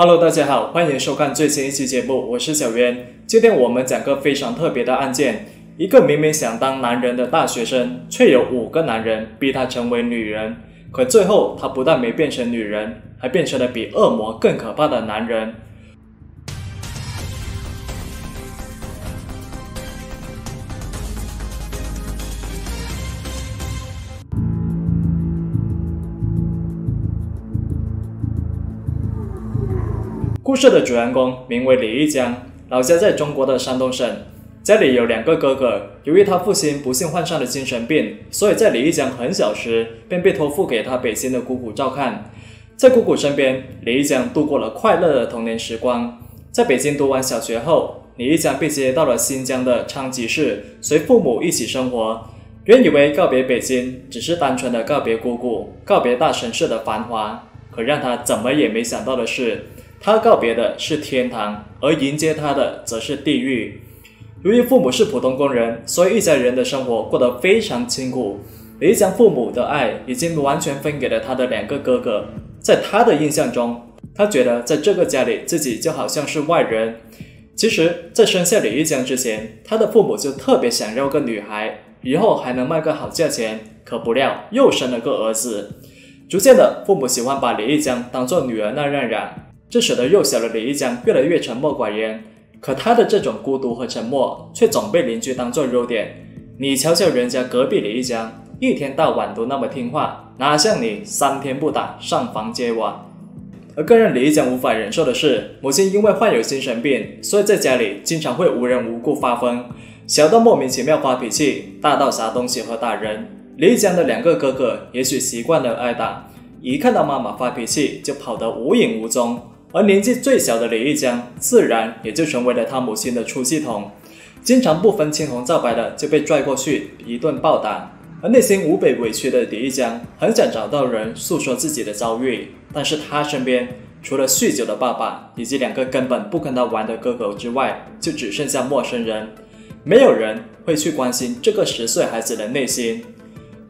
Hello，大家好，欢迎收看最新一期节目，我是小渊。今天我们讲个非常特别的案件，一个明明想当男人的大学生，却有五个男人逼他成为女人，可最后他不但没变成女人，还变成了比恶魔更可怕的男人。故事的主人公名为李一江，老家在中国的山东省，家里有两个哥哥。由于他父亲不幸患上了精神病，所以在李一江很小时便被托付给他北京的姑姑照看。在姑姑身边，李一江度过了快乐的童年时光。在北京读完小学后，李一江被接到了新疆的昌吉市，随父母一起生活。原以为告别北京只是单纯的告别姑姑，告别大城市的繁华，可让他怎么也没想到的是。他告别的是天堂，而迎接他的则是地狱。由于父母是普通工人，所以一家人的生活过得非常清苦。李江父母的爱已经完全分给了他的两个哥哥。在他的印象中，他觉得在这个家里自己就好像是外人。其实，在生下李一江之前，他的父母就特别想要个女孩，以后还能卖个好价钱。可不料又生了个儿子。逐渐的，父母喜欢把李一江当做女儿那样养。这使得幼小的李一江越来越沉默寡言，可他的这种孤独和沉默却总被邻居当作优点。你瞧瞧人家隔壁李一江，一天到晚都那么听话，哪像你三天不打上房揭瓦。而更让李一江无法忍受的是，母亲因为患有精神病，所以在家里经常会无缘无故发疯，小到莫名其妙发脾气，大到砸东西和打人。李一江的两个哥哥也许习惯了挨打，一看到妈妈发脾气就跑得无影无踪。而年纪最小的李玉江，自然也就成为了他母亲的出气筒，经常不分青红皂白的就被拽过去一顿暴打。而内心无比委屈的李玉江，很想找到人诉说自己的遭遇，但是他身边除了酗酒的爸爸以及两个根本不跟他玩的哥哥之外，就只剩下陌生人，没有人会去关心这个十岁孩子的内心。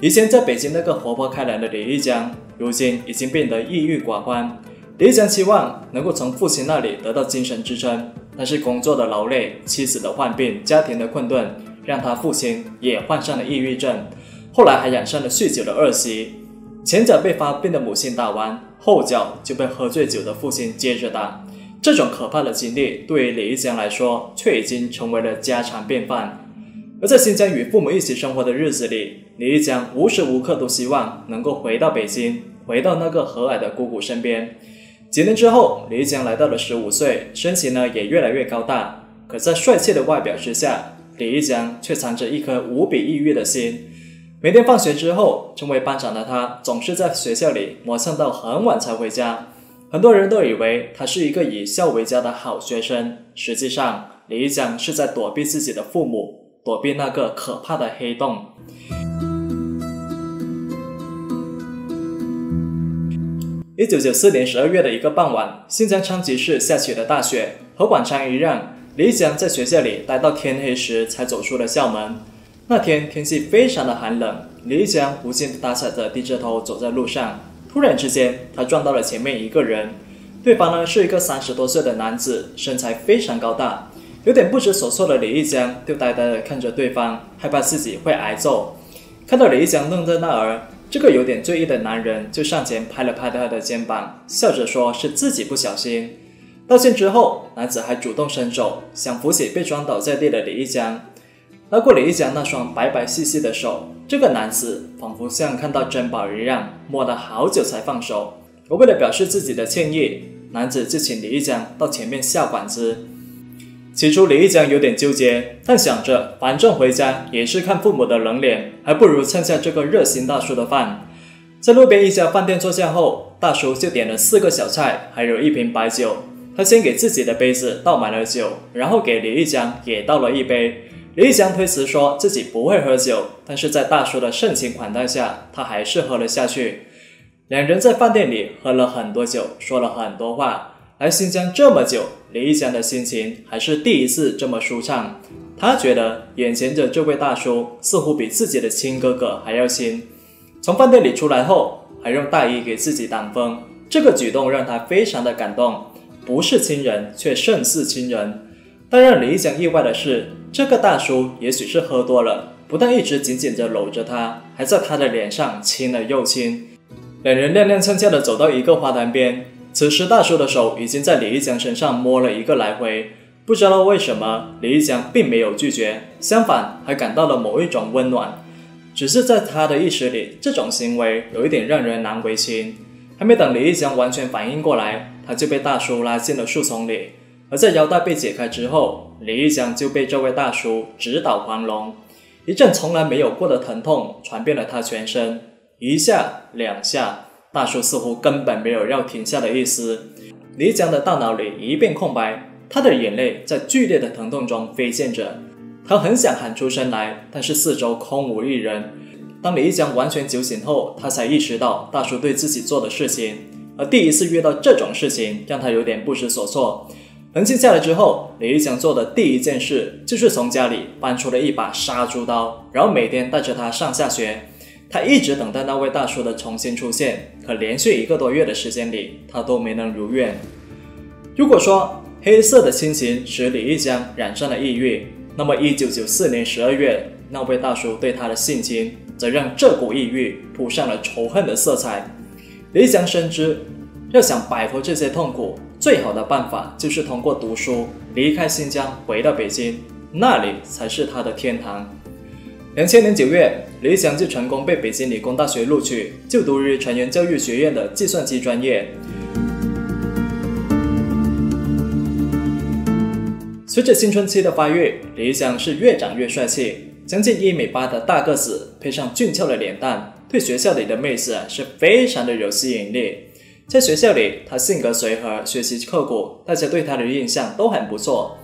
以前在北京那个活泼开朗的李玉江，如今已经变得抑郁寡欢。李玉江希望能够从父亲那里得到精神支撑，但是工作的劳累、妻子的患病、家庭的困顿，让他父亲也患上了抑郁症，后来还染上了酗酒的恶习。前脚被发病的母亲打完，后脚就被喝醉酒的父亲接着打。这种可怕的经历对于李玉江来说，却已经成为了家常便饭。而在新疆与父母一起生活的日子里，李玉江无时无刻都希望能够回到北京，回到那个和蔼的姑姑身边。几年之后，李一江来到了十五岁，身形呢也越来越高大。可在帅气的外表之下，李一江却藏着一颗无比抑郁的心。每天放学之后，成为班长的他总是在学校里磨蹭到很晚才回家。很多人都以为他是一个以孝为家的好学生，实际上，李一江是在躲避自己的父母，躲避那个可怕的黑洞。一九九四年十二月的一个傍晚，新疆昌吉市下起了大雪，和往常一样，李江在学校里待到天黑时才走出了校门。那天天气非常的寒冷，李江无精打采的低着头走在路上。突然之间，他撞到了前面一个人，对方呢是一个三十多岁的男子，身材非常高大。有点不知所措的李江就呆呆地看着对方，害怕自己会挨揍。看到李江愣在那儿。这个有点醉意的男人就上前拍了拍他的肩膀，笑着说：“是自己不小心。”道歉之后，男子还主动伸手想扶起被撞倒在地的李一江，拉过李一江那双白白细细的手。这个男子仿佛像看到珍宝一样，摸了好久才放手。而为了表示自己的歉意，男子就请李一江到前面下馆子。起初，李一江有点纠结，但想着反正回家也是看父母的冷脸，还不如蹭下这个热心大叔的饭。在路边一家饭店坐下后，大叔就点了四个小菜，还有一瓶白酒。他先给自己的杯子倒满了酒，然后给李一江也倒了一杯。李一江推辞说自己不会喝酒，但是在大叔的盛情款待下，他还是喝了下去。两人在饭店里喝了很多酒，说了很多话。来新疆这么久，李一江的心情还是第一次这么舒畅。他觉得眼前的这位大叔似乎比自己的亲哥哥还要亲。从饭店里出来后，还用大衣给自己挡风，这个举动让他非常的感动。不是亲人，却胜似亲人。但让李一江意外的是，这个大叔也许是喝多了，不但一直紧紧地搂着他，还在他的脸上亲了又亲。两人踉踉跄跄地走到一个花坛边，此时大叔的手已经在李一江身上摸了一个来回。不知道为什么，李一江并没有拒绝，相反还感到了某一种温暖。只是在他的意识里，这种行为有一点让人难为情。还没等李一江完全反应过来，他就被大叔拉进了树丛里。而在腰带被解开之后，李一江就被这位大叔直捣黄龙，一阵从来没有过的疼痛传遍了他全身，一下两下，大叔似乎根本没有要停下的意思。李一江的大脑里一片空白，他的眼泪在剧烈的疼痛中飞溅着。他很想喊出声来，但是四周空无一人。当李一江完全酒醒后，他才意识到大叔对自己做的事情。而第一次遇到这种事情，让他有点不知所措。冷静下来之后，李一江做的第一件事就是从家里搬出了一把杀猪刀，然后每天带着它上下学。他一直等待那位大叔的重新出现，可连续一个多月的时间里，他都没能如愿。如果说黑色的亲情使李一江染上了抑郁，那么，一九九四年十二月，那位大叔对他的性侵，则让这股抑郁铺上了仇恨的色彩。李玉江深知，要想摆脱这些痛苦，最好的办法就是通过读书离开新疆，回到北京，那里才是他的天堂。两千年九月，李想就成功被北京理工大学录取，就读于成人教育学院的计算机专业。随着青春期的发育，李想是越长越帅气，将近一米八的大个子，配上俊俏的脸蛋，对学校里的妹子是非常的有吸引力。在学校里，他性格随和，学习刻苦，大家对他的印象都很不错。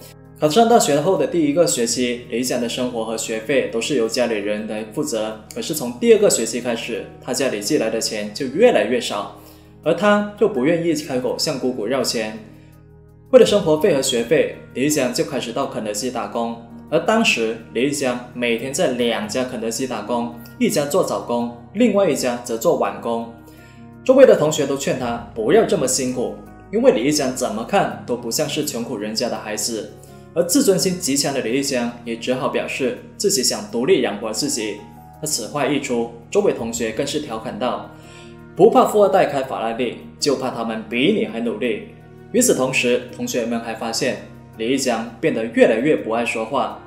考上大学后的第一个学期，李想的生活和学费都是由家里人来负责。可是从第二个学期开始，他家里寄来的钱就越来越少，而他又不愿意开口向姑姑要钱。为了生活费和学费，李想就开始到肯德基打工。而当时，李想每天在两家肯德基打工，一家做早工，另外一家则做晚工。周围的同学都劝他不要这么辛苦，因为李想怎么看都不像是穷苦人家的孩子。而自尊心极强的李玉江也只好表示自己想独立养活自己。而此话一出，周围同学更是调侃道：“不怕富二代开法拉利，就怕他们比你还努力。”与此同时，同学们还发现李一江变得越来越不爱说话。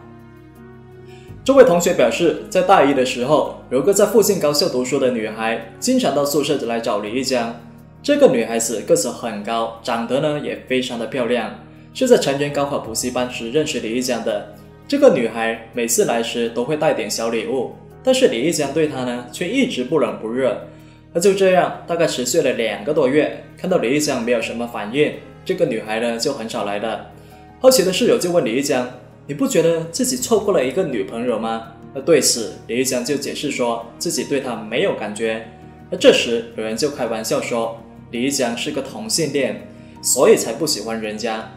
这位同学表示，在大一的时候，有个在附近高校读书的女孩，经常到宿舍来找李一江。这个女孩子个子很高，长得呢也非常的漂亮，是在成人高考补习班时认识李一江的。这个女孩每次来时都会带点小礼物，但是李一江对她呢却一直不冷不热。那就这样，大概持续了两个多月，看到李一江没有什么反应。这个女孩呢就很少来了。好奇的室友就问李一江：“你不觉得自己错过了一个女朋友吗？”那对此，李一江就解释说自己对她没有感觉。那这时有人就开玩笑说李一江是个同性恋，所以才不喜欢人家。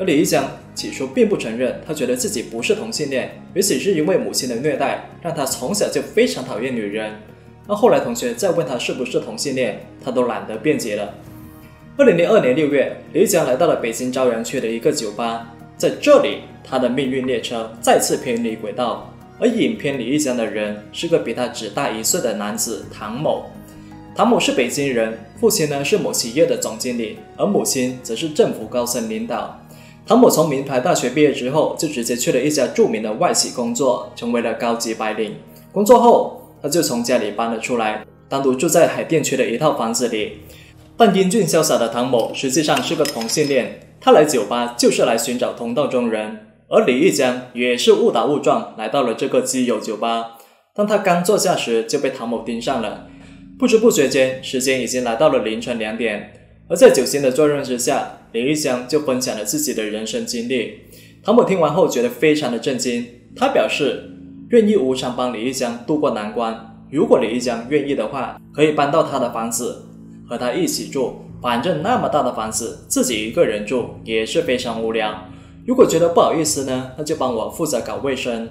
而李一江起初并不承认，他觉得自己不是同性恋，也许是因为母亲的虐待，让他从小就非常讨厌女人。那后来同学再问他是不是同性恋，他都懒得辩解了。二零零二年六月，李江来到了北京朝阳区的一个酒吧，在这里，他的命运列车再次偏离轨道。而引偏李江的人是个比他只大一岁的男子唐某。唐某是北京人，父亲呢是某企业的总经理，而母亲则是政府高层领导。唐某从名牌大学毕业之后，就直接去了一家著名的外企工作，成为了高级白领。工作后，他就从家里搬了出来，单独住在海淀区的一套房子里。但英俊潇洒的唐某实际上是个同性恋，他来酒吧就是来寻找同道中人。而李玉江也是误打误撞来到了这个基友酒吧。当他刚坐下时，就被唐某盯上了。不知不觉间，时间已经来到了凌晨两点。而在酒精的作用之下，李玉香就分享了自己的人生经历。唐某听完后觉得非常的震惊，他表示愿意无偿帮李玉香渡过难关。如果李玉香愿意的话，可以搬到他的房子。和他一起住，反正那么大的房子，自己一个人住也是非常无聊。如果觉得不好意思呢，那就帮我负责搞卫生。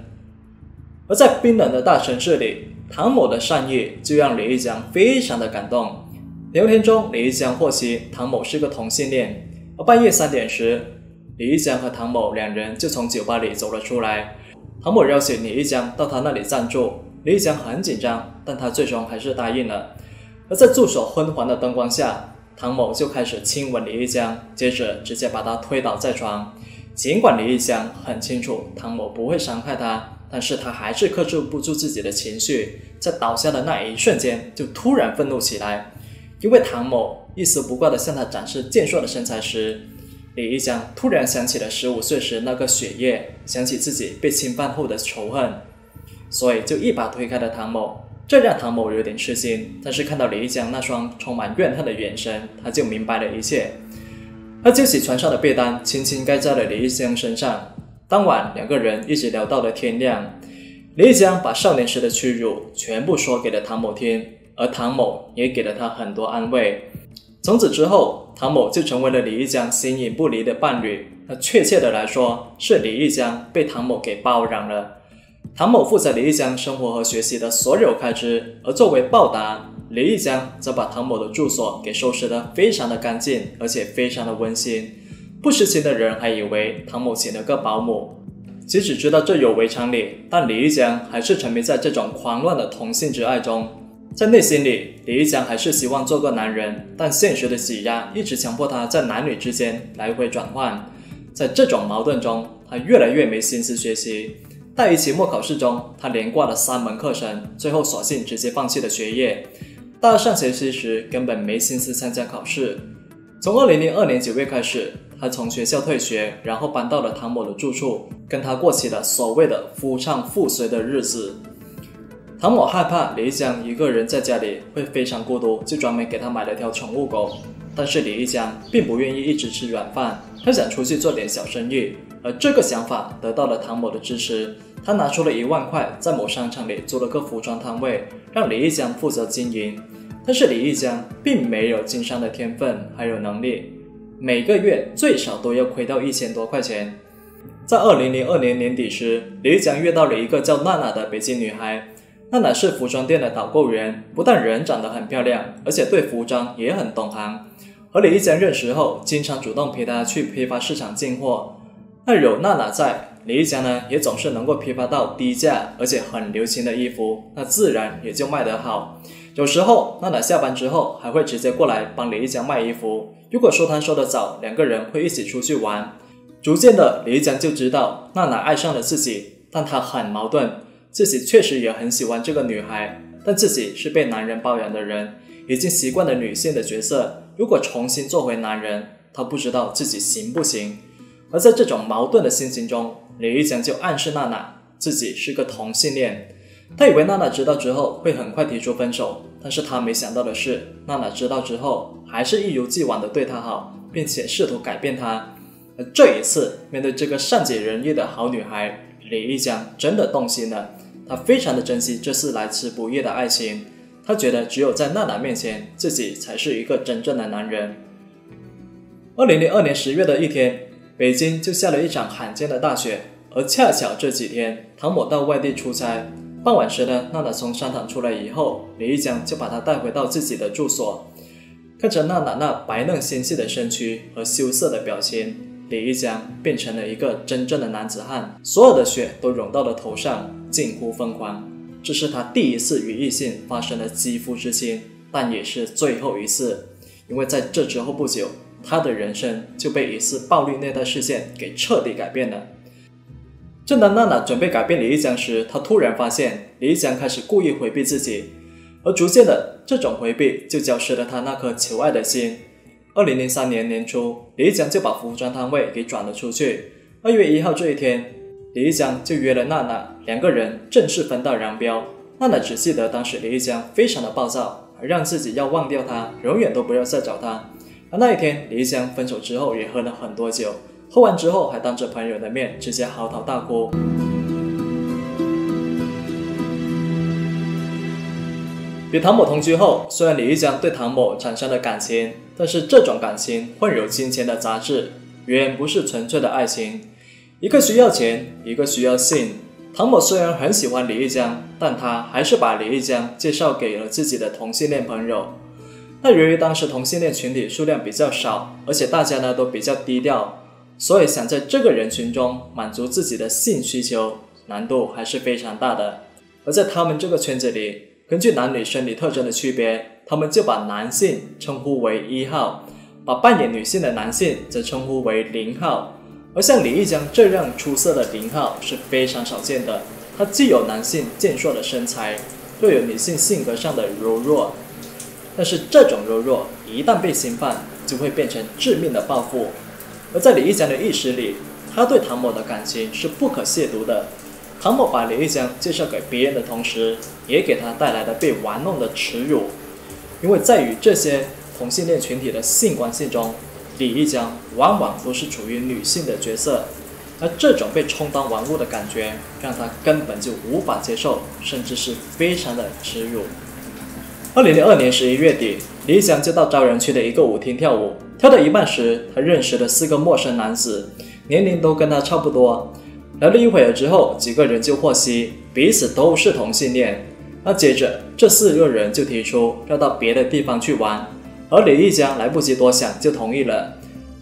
而在冰冷的大城市里，唐某的善意就让李一江非常的感动。聊天中，李一江获悉唐某是个同性恋，而半夜三点时，李一江和唐某两人就从酒吧里走了出来。唐某邀请李一江到他那里暂住，李一江很紧张，但他最终还是答应了。而在助手昏黄的灯光下，唐某就开始亲吻李一江，接着直接把他推倒在床。尽管李一江很清楚唐某不会伤害他，但是他还是克制不住自己的情绪，在倒下的那一瞬间就突然愤怒起来，因为唐某一丝不挂地向他展示健硕的身材时，李一江突然想起了十五岁时那个血液，想起自己被侵犯后的仇恨，所以就一把推开了唐某，这让唐某有点吃惊。但是看到李一江那双充满怨恨的眼神，他就明白了一切。他揪起床上的被单，轻轻盖在了李一江身上。当晚，两个人一直聊到了天亮。李一江把少年时的屈辱全部说给了唐某听，而唐某也给了他很多安慰。从此之后，唐某就成为了李玉江形影不离的伴侣。那确切的来说，是李玉江被唐某给包养了。唐某负责李玉江生活和学习的所有开支，而作为报答。李玉江则把唐某的住所给收拾得非常的干净，而且非常的温馨。不知情的人还以为唐某请了个保姆。即使知道这有违常理，但李玉江还是沉迷在这种狂乱的同性之爱中。在内心里，李玉江还是希望做个男人，但现实的挤压一直强迫他在男女之间来回转换。在这种矛盾中，他越来越没心思学习。在一期末考试中，他连挂了三门课程，最后索性直接放弃了学业。大二上学期时，根本没心思参加考试。从二零零二年九月开始，他从学校退学，然后搬到了唐某的住处，跟他过起了所谓的夫唱妇随的日子。唐某害怕李一江一个人在家里会非常孤独，就专门给他买了条宠物狗。但是李一江并不愿意一直吃软饭，他想出去做点小生意。而这个想法得到了唐某的支持。他拿出了一万块，在某商场里租了个服装摊位，让李一江负责经营。但是李一江并没有经商的天分，还有能力，每个月最少都要亏掉一千多块钱。在二零零二年年底时，李一江遇到了一个叫娜娜的北京女孩。娜娜是服装店的导购员，不但人长得很漂亮，而且对服装也很懂行。和李一江认识后，经常主动陪他去批发市场进货。那有娜娜在。李一江呢，也总是能够批发到低价而且很流行的衣服，那自然也就卖得好。有时候娜娜下班之后还会直接过来帮李一江卖衣服。如果收摊收得早，两个人会一起出去玩。逐渐的，李一江就知道娜娜爱上了自己，但他很矛盾，自己确实也很喜欢这个女孩，但自己是被男人包养的人，已经习惯了女性的角色。如果重新做回男人，他不知道自己行不行。而在这种矛盾的心情中，李玉江就暗示娜娜自己是个同性恋，他以为娜娜知道之后会很快提出分手，但是他没想到的是，娜娜知道之后还是一如既往的对他好，并且试图改变他。而这一次，面对这个善解人意的好女孩，李玉江真的动心了。他非常的珍惜这次来之不易的爱情，他觉得只有在娜娜面前，自己才是一个真正的男人。二零零二年十月的一天。北京就下了一场罕见的大雪，而恰巧这几天唐某到外地出差，傍晚时呢，娜娜从商场出来以后，李玉江就把她带回到自己的住所。看着娜娜那白嫩纤细的身躯和羞涩的表情，李一江变成了一个真正的男子汉，所有的血都涌到了头上，近乎疯狂。这是他第一次与异性发生了肌肤之亲，但也是最后一次，因为在这之后不久。他的人生就被一次暴力虐待事件给彻底改变了。正当娜娜准备改变李一江时，他突然发现李一江开始故意回避自己，而逐渐的，这种回避就浇湿了他那颗求爱的心。二零零三年年初，李一江就把服装摊位给转了出去。二月一号这一天，李一江就约了娜娜，两个人正式分道扬镳。娜娜只记得当时李一江非常的暴躁，而让自己要忘掉他，永远都不要再找他。而那一天，李一江分手之后也喝了很多酒，喝完之后还当着朋友的面直接嚎啕大哭。与唐某同居后，虽然李一江对唐某产生了感情，但是这种感情混有金钱的杂质，远不是纯粹的爱情。一个需要钱，一个需要性。唐某虽然很喜欢李玉江，但他还是把李玉江介绍给了自己的同性恋朋友。那由于当时同性恋群体数量比较少，而且大家呢都比较低调，所以想在这个人群中满足自己的性需求，难度还是非常大的。而在他们这个圈子里，根据男女生理特征的区别，他们就把男性称呼为一号，把扮演女性的男性则称呼为零号。而像李易江这样出色的零号是非常少见的。他既有男性健硕的身材，又有女性性格上的柔弱。但是这种柔弱一旦被侵犯，就会变成致命的报复。而在李易江的意识里，他对唐某的感情是不可亵渎的。唐某把李玉江介绍给别人的同时，也给他带来了被玩弄的耻辱。因为在与这些同性恋群体的性关系中，李玉江往往都是处于女性的角色，而这种被充当玩物的感觉，让他根本就无法接受，甚至是非常的耻辱。二零零二年十一月底，李玉江就到朝阳区的一个舞厅跳舞，跳到一半时，他认识了四个陌生男子，年龄都跟他差不多。聊了一会儿之后，几个人就获悉彼此都是同性恋。那接着，这四个人就提出要到别的地方去玩，而李玉江来不及多想就同意了。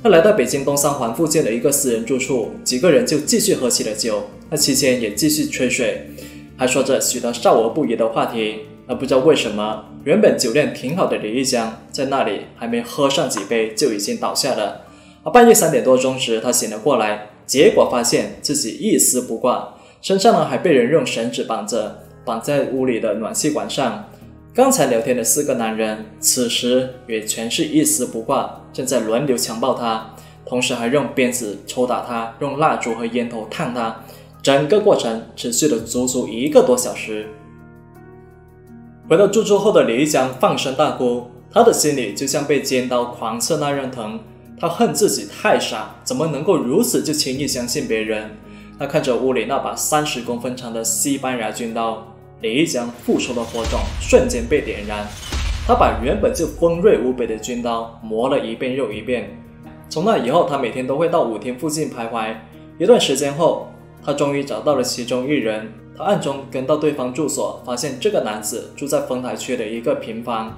他来到北京东三环附近的一个私人住处，几个人就继续喝起了酒，那期间也继续吹水，还说着许多少儿不宜的话题。那不知道为什么，原本酒量挺好的李玉江在那里还没喝上几杯就已经倒下了。而半夜三点多钟时，他醒了过来。结果发现自己一丝不挂，身上呢还被人用绳子绑着，绑在屋里的暖气管上。刚才聊天的四个男人，此时也全是一丝不挂，正在轮流强暴她，同时还用鞭子抽打她，用蜡烛和烟头烫她。整个过程持续了足足一个多小时。回到住处后的李玉江放声大哭，他的心里就像被尖刀狂刺那样疼。他恨自己太傻，怎么能够如此就轻易相信别人？他看着屋里那把三十公分长的西班牙军刀，李一江复仇的火种瞬间被点燃。他把原本就锋锐无比的军刀磨了一遍又一遍。从那以后，他每天都会到舞厅附近徘徊。一段时间后，他终于找到了其中一人。他暗中跟到对方住所，发现这个男子住在丰台区的一个平房。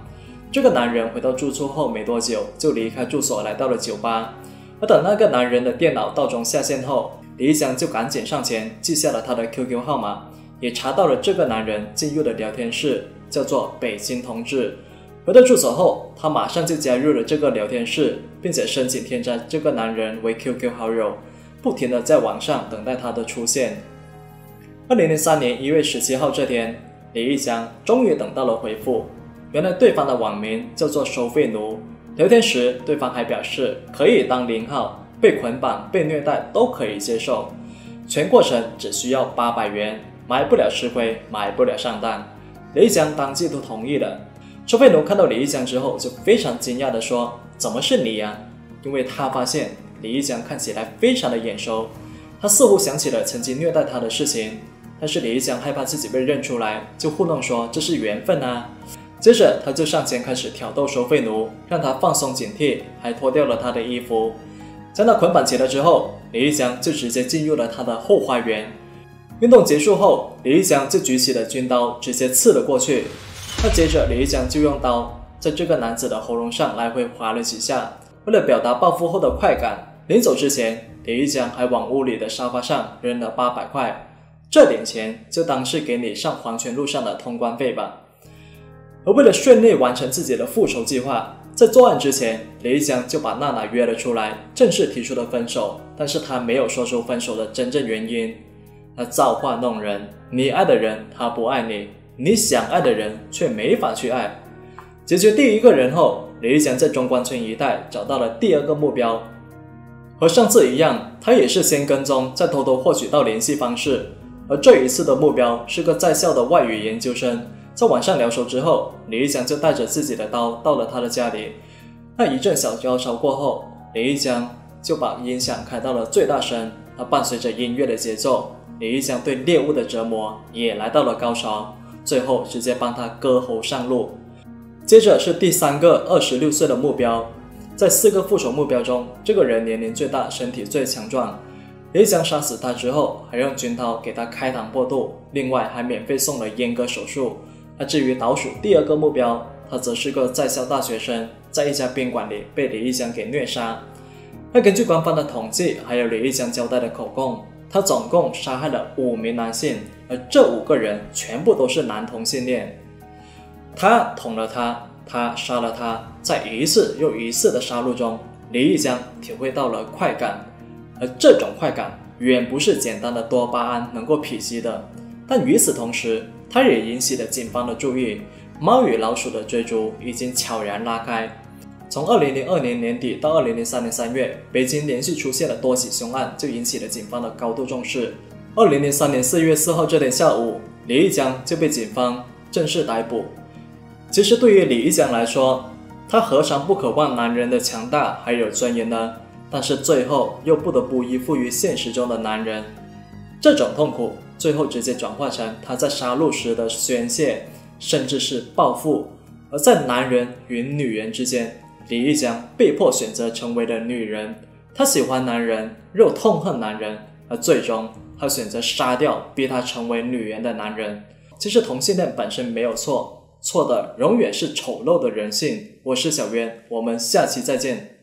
这个男人回到住处后没多久，就离开住所，来到了酒吧。而等那个男人的电脑闹钟下线后，李想就赶紧上前记下了他的 QQ 号码，也查到了这个男人进入的聊天室，叫做北京同志。回到住所后，他马上就加入了这个聊天室，并且申请添加这个男人为 QQ 好友，不停的在网上等待他的出现。二零零三年一月十七号这天，李玉祥终于等到了回复。原来对方的网名叫做收费奴，聊天时对方还表示可以当零号，被捆绑、被虐待都可以接受，全过程只需要八百元，买不了吃亏，买不了上当。李一江当即都同意了。收费奴看到李一江之后就非常惊讶地说：“怎么是你呀？”因为他发现李一江看起来非常的眼熟，他似乎想起了曾经虐待他的事情，但是李一江害怕自己被认出来，就糊弄说这是缘分啊。接着，他就上前开始挑逗收费奴，让他放松警惕，还脱掉了他的衣服。将他捆绑起来之后，李玉江就直接进入了他的后花园。运动结束后，李玉江就举起了军刀，直接刺了过去。那接着，李玉江就用刀在这个男子的喉咙上来回划了几下，为了表达报复后的快感。临走之前，李玉江还往屋里的沙发上扔了八百块，这点钱就当是给你上黄泉路上的通关费吧。而为了顺利完成自己的复仇计划，在作案之前，李江就把娜娜约了出来，正式提出了分手。但是他没有说出分手的真正原因。他造化弄人，你爱的人他不爱你，你想爱的人却没法去爱。解决第一个人后，李江在中关村一带找到了第二个目标。和上次一样，他也是先跟踪，再偷偷获取到联系方式。而这一次的目标是个在校的外语研究生。在晚上聊熟之后，李玉江就带着自己的刀到了他的家里。那一阵小高潮过后，李玉江就把音响开到了最大声。那伴随着音乐的节奏，李玉江对猎物的折磨也来到了高潮。最后直接帮他割喉上路。接着是第三个二十六岁的目标，在四个复仇目标中，这个人年龄最大，身体最强壮。李玉江杀死他之后，还让军涛给他开膛破肚，另外还免费送了阉割手术。那至于倒数第二个目标，他则是个在校大学生，在一家宾馆里被李义江给虐杀。那根据官方的统计，还有李义江交代的口供，他总共杀害了五名男性，而这五个人全部都是男同性恋。他捅了他，他杀了他，在一次又一次的杀戮中，李义江体会到了快感，而这种快感远不是简单的多巴胺能够匹及的。但与此同时，他也引起了警方的注意。猫与老鼠的追逐已经悄然拉开。从二零零二年年底到二零零三年三月，北京连续出现了多起凶案，就引起了警方的高度重视。二零零三年四月四号这天下午，李义江就被警方正式逮捕。其实，对于李义江来说，他何尝不渴望男人的强大还有尊严呢？但是最后又不得不依附于现实中的男人，这种痛苦最后直接转化成他在杀戮时的宣泄。甚至是报复，而在男人与女人之间，李玉江被迫选择成为了女人。他喜欢男人，又痛恨男人，而最终他选择杀掉逼他成为女人的男人。其实同性恋本身没有错，错的永远是丑陋的人性。我是小渊，我们下期再见。